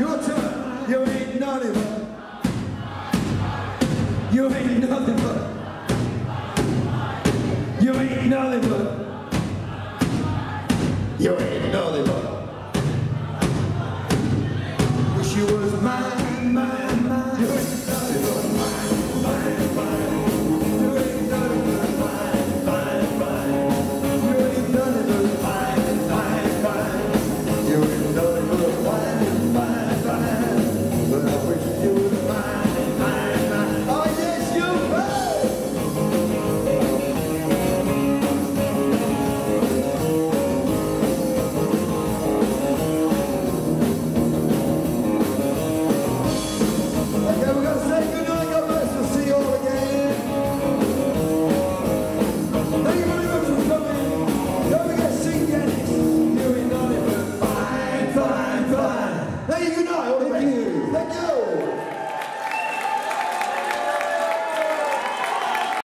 Your turn. You ain't nothing but. You ain't nothing but. You ain't nothing but. You ain't.